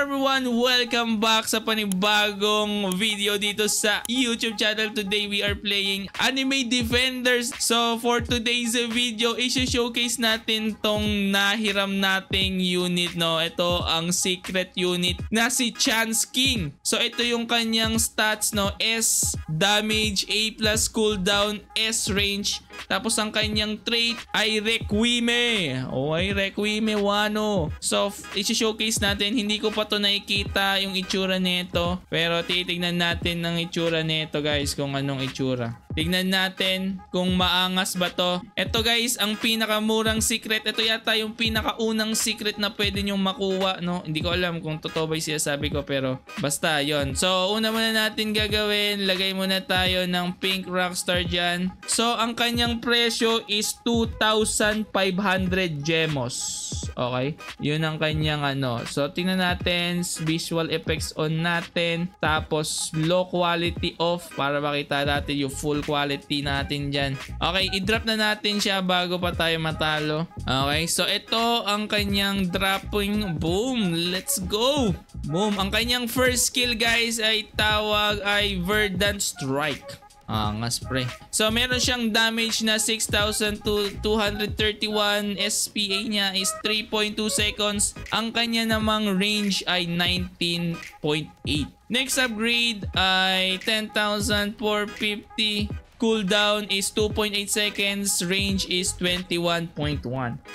everyone? Welcome back sa panibagong video dito sa YouTube channel. Today we are playing Anime Defenders. So for today's video, i-showcase natin tong nahiram nating unit no. Ito ang secret unit na si Chance King. So ito yung kanyang stats no. S damage, A cooldown, S range. Tapos ang kanyang trait ay Requiem. O ay Requiem Wano. So i-showcase natin hindi ko pa to nakikita yung itsura nito. Pero titignan natin ng itsura nito guys kung anong itsura. Tignan natin kung maangas ba to. Ito guys, ang pinakamurang secret. Ito yata yung pinakaunang secret na pwede nyong makuha. No? Hindi ko alam kung totoo ba yung sinasabi ko pero basta yon. So una muna natin gagawin. Lagay muna tayo ng pink rockstar dyan. So ang kanyang presyo is 2,500 gemos. Okay? Yun ang kanyang ano. So tingnan natin. Visual effects on natin. Tapos low quality off para makita natin yung full quality natin dyan. Okay, i-drop na natin siya bago pa tayo matalo. Okay, so ito ang kanyang dropping. Boom! Let's go! Boom! Ang kanyang first skill guys ay tawag ay Verdant Strike. Angas pre. So meron siyang damage na 6,231 SPA niya is 3.2 seconds. Ang kanya namang range ay 19.8. Next upgrade ay 10,450. Cooldown is 2.8 seconds. Range is 21.1.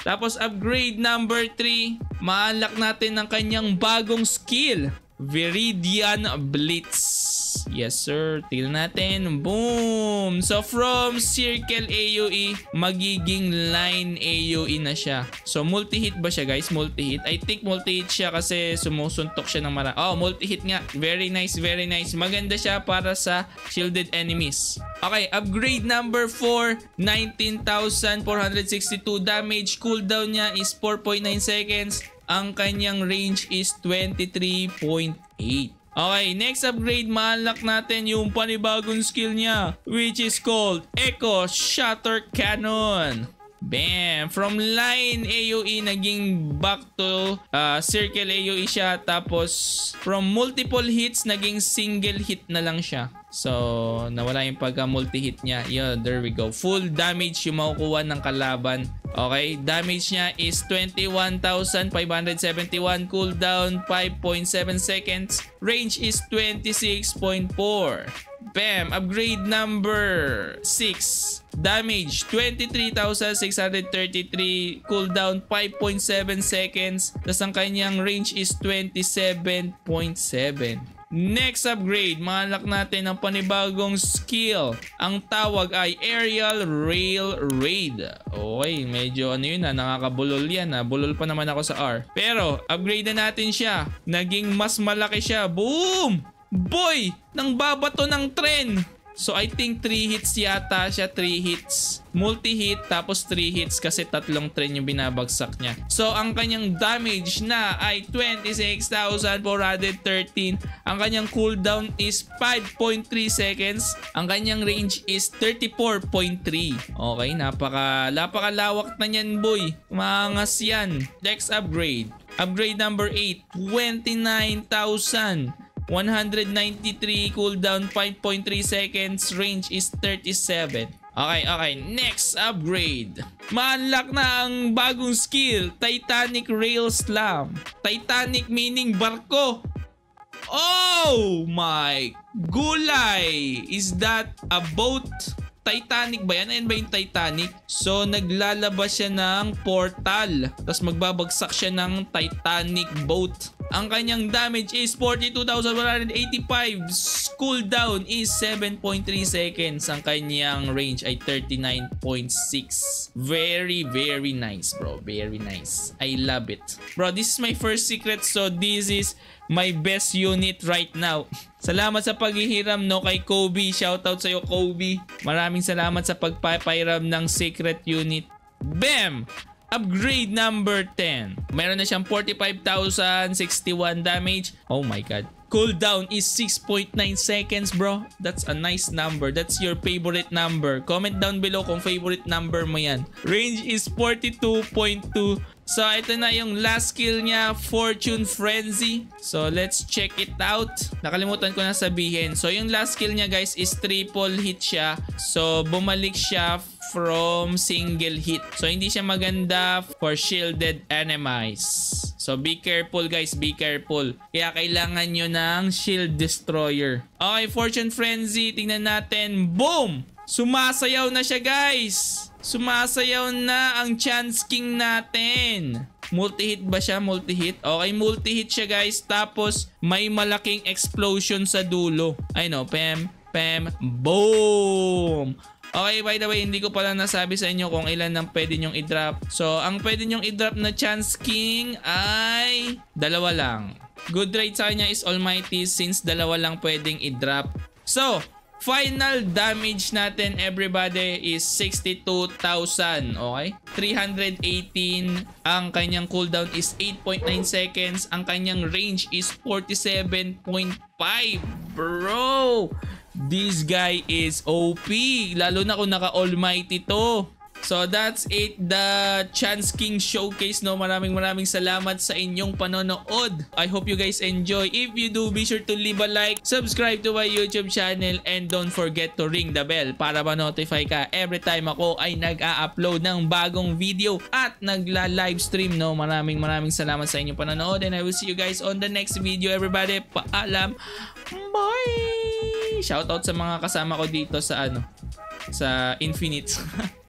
Tapos upgrade number 3. Maalak natin ang kanyang bagong skill. Viridian Blitz. Yes sir. Tignan natin. Boom! So from circle AoE, magiging line AoE na siya. So multi-hit ba siya guys? Multi-hit? I think multi-hit siya kasi sumusuntok siya ng mara. Oh, multi-hit nga. Very nice, very nice. Maganda siya para sa shielded enemies. Okay, upgrade number 4, 19,462 damage. Cooldown niya is 4.9 seconds. Ang kanyang range is 23.8. Okay, next upgrade, malak natin yung panibagong skill niya, which is called Echo Shatter Cannon. Bam! From line AoE naging back to uh, circle AoE siya tapos from multiple hits naging single hit na lang siya. So, nawala yung pagka multi-hit niya. Yeah, there we go. Full damage yung makukuha ng kalaban. Okay, damage niya is 21,571. Cooldown 5.7 seconds. Range is 26.4. Bam! Upgrade number 6. Damage 23,633. Cooldown 5.7 seconds. Tapos ang kanyang range is 27.7. Next upgrade, malak natin ang panibagong skill. Ang tawag ay Aerial Rail Raid. Okay, medyo ano yun na, nakakabulol yan ha. Bulol pa naman ako sa R. Pero, upgrade na natin siya. Naging mas malaki siya. Boom! Boy! Nang babato ng tren! So I think 3 hits yata siya, 3 hits. Multi-hit tapos 3 hits kasi tatlong tren yung binabagsak niya. So ang kanyang damage na ay 26,413. Ang kanyang cooldown is 5.3 seconds. Ang kanyang range is 34.3. Okay, napaka napakalawak na niyan boy. Mangas yan. Next upgrade. Upgrade number 8, 29,000. 193 cooldown 5.3 seconds range is 37 Okay, okay. Next upgrade. Ma-unlock na ang bagong skill. Titanic Rail Slam. Titanic meaning barko. Oh my gulay. Is that a boat? Titanic ba yan? Ayan ba yung Titanic? So, naglalabas siya ng portal. Tapos magbabagsak siya ng Titanic boat. Ang kanyang damage is 42,185. Cooldown is 7.3 seconds. Ang kanyang range ay 39.6. Very, very nice, bro. Very nice. I love it. Bro, this is my first secret. So, this is my best unit right now. Salamat sa paghihiram no kay Kobe. Shoutout sa iyo Kobe. Maraming salamat sa pagpapairam ng secret unit. Bam! Upgrade number 10. Meron na siyang 45,061 damage. Oh my god. Cooldown is 6.9 seconds, bro. That's a nice number. That's your favorite number. Comment down below kung favorite number mo yan. Range is 42.2. So, ito na yung last skill niya, Fortune Frenzy. So, let's check it out. Nakalimutan ko na sabihin. So, yung last skill niya, guys, is triple hit siya. So, bumalik siya from single hit. So, hindi siya maganda for shielded enemies. So, be careful, guys. Be careful. Kaya kailangan nyo ng shield destroyer. Okay, Fortune Frenzy. Tingnan natin. Boom! Sumasayaw na siya, guys! Sumasayaw na ang Chance King natin. Multi-hit ba siya? Multi-hit? Okay, multi-hit siya guys. Tapos, may malaking explosion sa dulo. Ay no, pem, pem, boom! Okay, by the way, hindi ko pala nasabi sa inyo kung ilan ang pwede nyong i-drop. So, ang pwede nyong i-drop na Chance King ay dalawa lang. Good rate sa kanya is Almighty since dalawa lang pwedeng i-drop. So, Final damage natin everybody is 62,000. Okay? 318. Ang kanyang cooldown is 8.9 seconds. Ang kanyang range is 47.5. Bro! This guy is OP. Lalo na kung naka-almighty to. So that's it, the Chance King Showcase. No, maraming maraming salamat sa inyong panonood. I hope you guys enjoy. If you do, be sure to leave a like, subscribe to my YouTube channel, and don't forget to ring the bell para ma-notify ka every time ako ay nag-a-upload ng bagong video at nagla-livestream. No, maraming maraming salamat sa inyong panonood and I will see you guys on the next video. Everybody, paalam. Bye! Shoutout sa mga kasama ko dito sa ano, sa Infinite.